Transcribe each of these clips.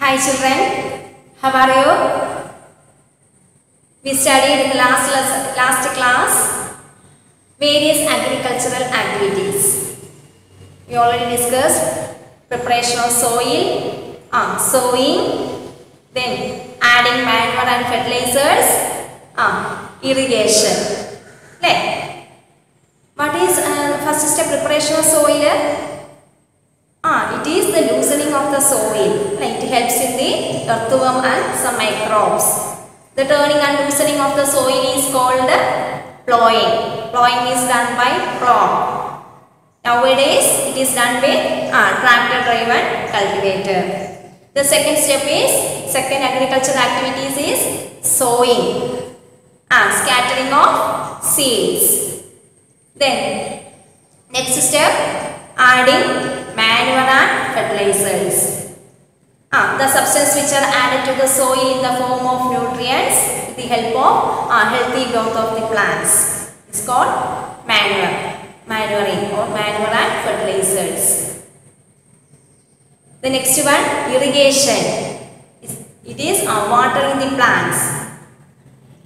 Hi children, how are you? We studied the last, last class various agricultural activities. We already discussed preparation of soil, uh, sowing, then adding manure and fertilizers, uh, irrigation. Like, what is uh, first step preparation of soil? Soil. It helps in the earthworm and some microbes. The turning and loosening of the soil is called plowing. Plowing is done by plow. Nowadays, it is done with ah, tractor driven cultivator. The second step is, second agricultural activities is sowing. Ah, scattering of seeds. Then, Next step, adding manure and fertilizers. Ah, the substance which are added to the soil in the form of nutrients with the help of ah, healthy growth of the plants. It's called manure, manuring or manure and fertilizers. The next one, irrigation. It is ah, watering the plants.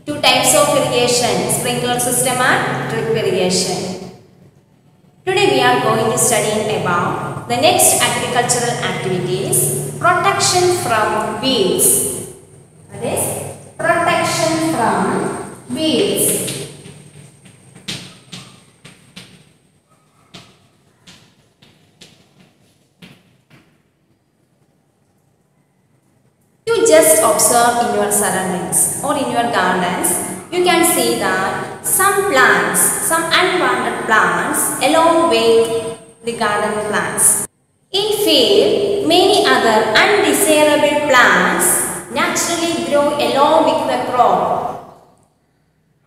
Two types of irrigation, sprinkler system and drip irrigation. Today we are going to study about the next agricultural activities protection from weeds. That is protection from weeds. You just observe in your surroundings or in your gardens, you can see that some plants, some unwanted plants along with the garden plants. In field, many other undesirable plants naturally grow along with the crop.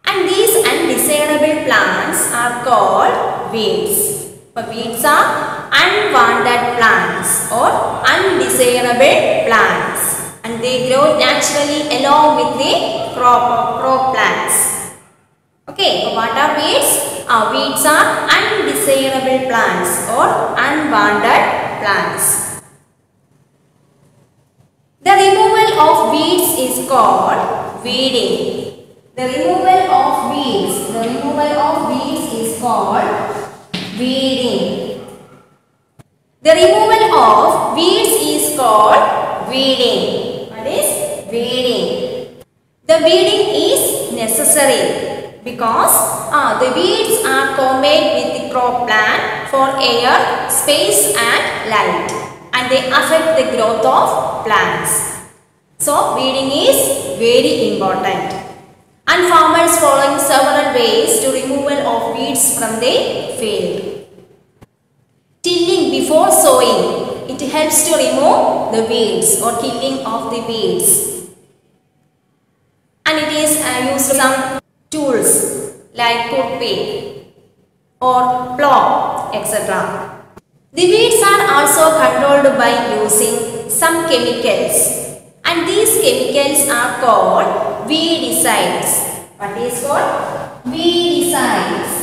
And these undesirable plants are called weeds. Weeds are unwanted plants or undesirable plants and they grow naturally along with the crop, crop plants. Okay, what are weeds? Uh, weeds are undesirable plants or unwanted plants. The removal of weeds is called weeding. The removal of weeds, the removal of weeds is called weeding. The removal of weeds is called weeding. Weeding? The weeding is necessary because ah, the weeds are combined with the crop plant for air, space and light and they affect the growth of plants. So weeding is very important and farmers following several ways to removal of weeds from the field. Tilling before sowing, it helps to remove the weeds or killing of the weeds. And it is uh, used some tools like putty or plow, etc. The weeds are also controlled by using some chemicals and these chemicals are called weedicides. What is called? Weedicides.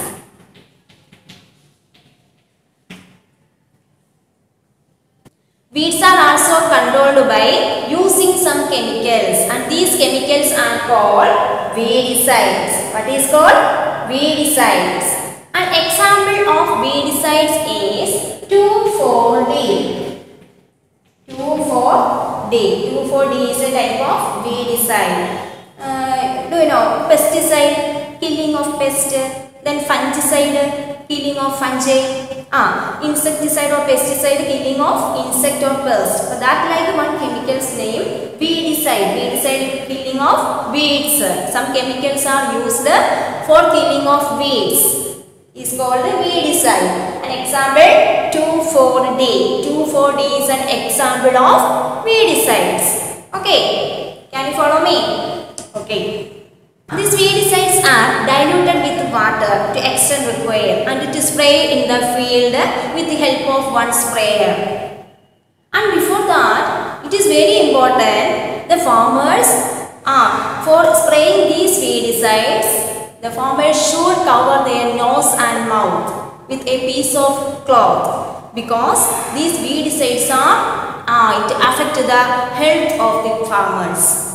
Weeds are also controlled by using some chemicals and these chemicals are called weedicides. What is called? Weedicides. An example of weedicides is 2,4-D. 2,4-D. 2,4-D is a type of weedicide. Uh, do you know pesticide, killing of pest, then fungicide, killing of fungi, ah, insecticide or pesticide, killing of insect or pest. So that like one chemical's name, weedicide. Weedicide killing of weeds. Some chemicals are used for killing of weeds. Is called weedicide. An example 2,4-D. 2,4-D is an example of weedicides. Okay, can you follow me? Okay. These weedicides are diluted with water to extent required and to spray in the field with the help of one sprayer. And before that, it is very important the farmers are for spraying these weedicides, the farmers should cover their nose and mouth with a piece of cloth because these weedicides are ah, it affect the health of the farmers.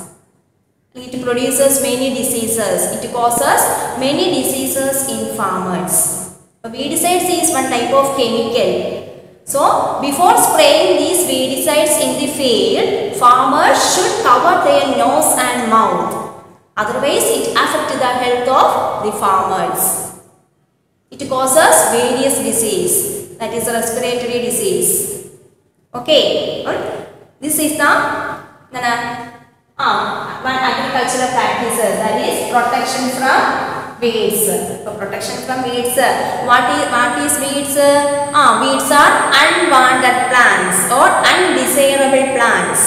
It produces many diseases. It causes many diseases in farmers. Weedicides is one type of chemical. So, before spraying these weedicides in the field, farmers should cover their nose and mouth. Otherwise, it affects the health of the farmers. It causes various disease, that is respiratory disease. Okay, this is the nana, ah, one agricultural practices that is protection from weeds. So protection from weeds. What is what is weeds? Ah, weeds are unwanted plants or undesirable plants.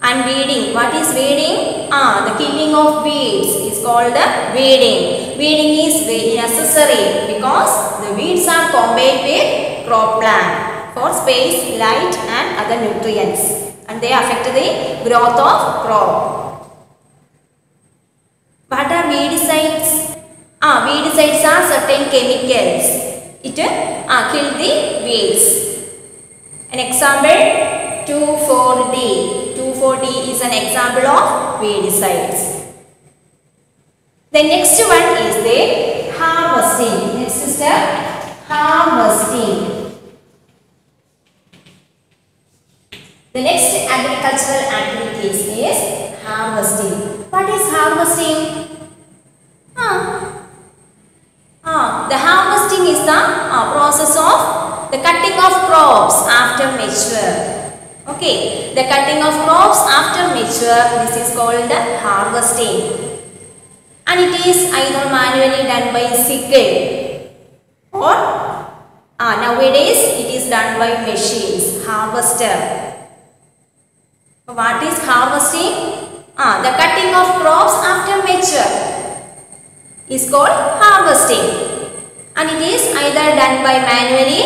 And weeding. What is weeding? Ah, the killing of weeds is called weeding. Weeding is very necessary because the weeds are combined with crop plant for space, light and other nutrients. And they affect the growth of crop. What are weedicides? Ah, weedicides are certain chemicals. It ah, kill the weeds. An example 2,4-D. 2,4-D is an example of weedicides. The next one is the harvesting. Next the harvesting. The next agricultural activity is harvesting. What is harvesting? Ah, ah, the harvesting is the ah, process of the cutting of crops after mature. Okay, the cutting of crops after mature, this is called the harvesting. And it is either manually done by sickle or ah, nowadays it is done by machines, harvester. What is harvesting? Ah, the cutting of crops after mature is called harvesting. And it is either done by manually,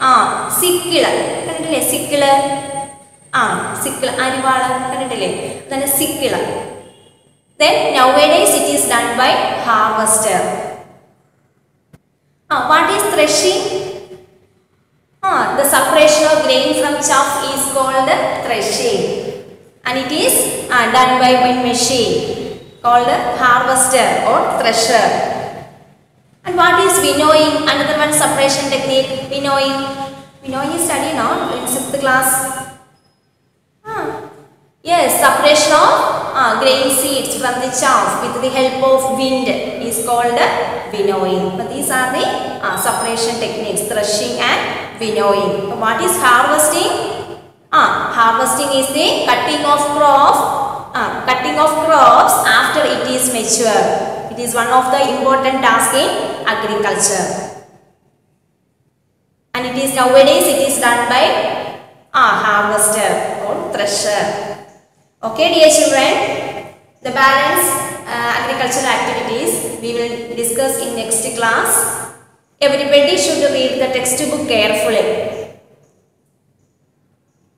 ah, sickle, കണ്ടിട്ടില്ലേ? Sickle ആ sickle അരിവാൾ കണ്ടിട്ടില്ലേ? അതാണ് sickle then nowadays it is done by harvester ah what is threshing ah the separation of grain from chaff is called threshing and it is ah, done by wind machine called a harvester or thresher. And what is winnowing? Another one separation technique. Winnowing. Winnowing is studied now in sixth class. Ah. Yes, separation of uh, grain seeds from the chaff with the help of wind is called winnowing. But these are the uh, separation techniques, threshing and winnowing. What is harvesting? Uh, harvesting is the cutting of crop, uh, cutting of crops after it is mature. It is one of the important tasks in agriculture. And it is nowadays it is done by uh, harvester or thresher. Okay, dear children, the balance uh, agricultural activities we will discuss in next class. Everybody should read the textbook carefully.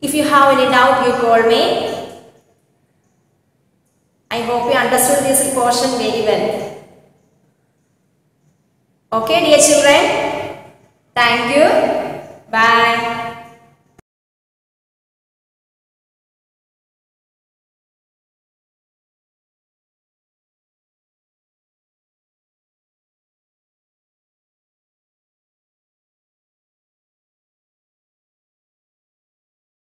If you have any doubt, you call me. I hope you understood this portion very well. Okay, dear children. Thank you. Bye.